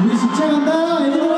우리 진짜 간다? 얘들아